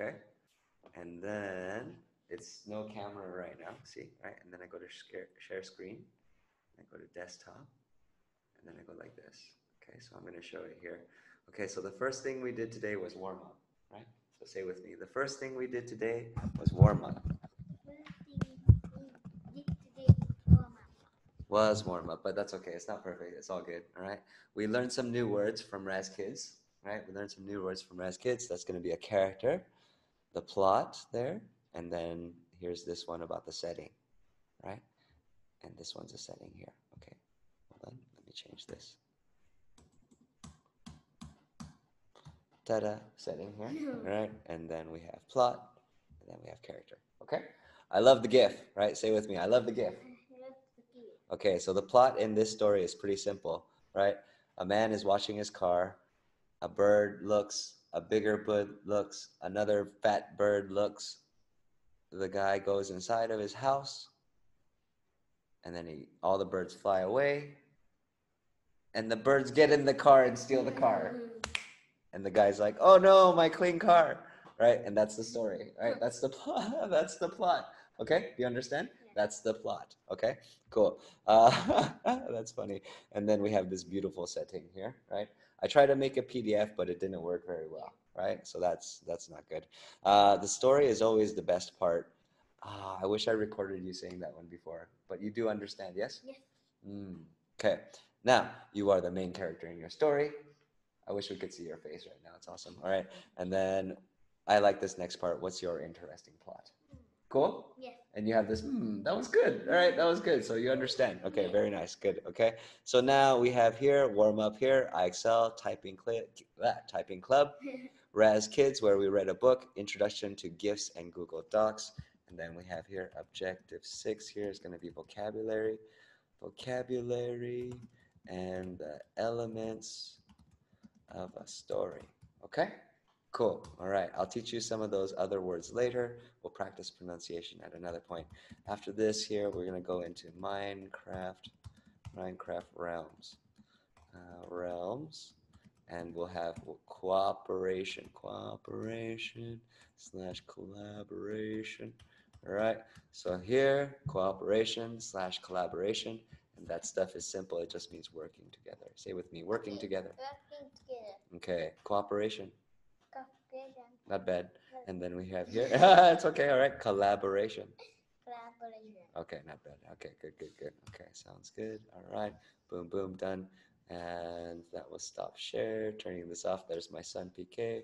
Okay. And then it's no camera right now. See, right? And then I go to share, share screen. I go to desktop. And then I go like this. Okay, so I'm going to show it here. Okay, so the first thing we did today was warm up, right? So say with me. The first thing we did today was warm up. Was warm up, but that's okay. It's not perfect. It's all good. All right. We learned some new words from Raz Kids. Right. We learned some new words from Raz Kids. That's going to be a character, the plot there, and then here's this one about the setting, right? And this one's a setting here. Okay. Hold on. Let me change this. Ta-da, setting here, right? And then we have plot, and then we have character. Okay? I love the GIF, right? Say with me, I love the GIF. Okay, so the plot in this story is pretty simple, right? A man is washing his car, a bird looks, a bigger bird looks, another fat bird looks. The guy goes inside of his house, and then he, all the birds fly away, and the birds get in the car and steal the car. And the guy's like, "Oh no, my clean car!" Right? And that's the story, right? That's the plot. that's the plot. Okay, do you understand? That's the plot. Okay, cool. Uh, that's funny. And then we have this beautiful setting here, right? I tried to make a PDF, but it didn't work very well, right? So that's that's not good. Uh, the story is always the best part. Ah, I wish I recorded you saying that one before, but you do understand, yes? Yes. Mm, okay. Now you are the main character in your story. I wish we could see your face right now. It's awesome. All right. And then I like this next part. What's your interesting plot? Cool? Yes. And you have this, hmm, that was good. All right, that was good. So you understand. Okay, very nice. Good. Okay. So now we have here, warm up here, IXL, typing, cl- ah, typing club, Raz Kids, where we read a book, Introduction to GIFs and Google Docs. And then we have here, objective six here is going to be vocabulary, vocabulary, and the elements of a story. Okay? Cool. All right. I'll teach you some of those other words later. We'll practice pronunciation at another point. After this here, we're going to go into Minecraft, Minecraft realms. Uh, realms. And we'll have cooperation, cooperation slash collaboration. All right. So here, cooperation slash collaboration. And that stuff is simple. It just means working together. Say with me, working together. Working together. Okay. Cooperation. Cooperation. Not bad. And then we have here, it's okay, all right, collaboration. Collaboration. Okay, not bad. Okay, good, good, good. Okay, sounds good. All right, boom, boom, done. And that was stop share, turning this off. There's my son PK.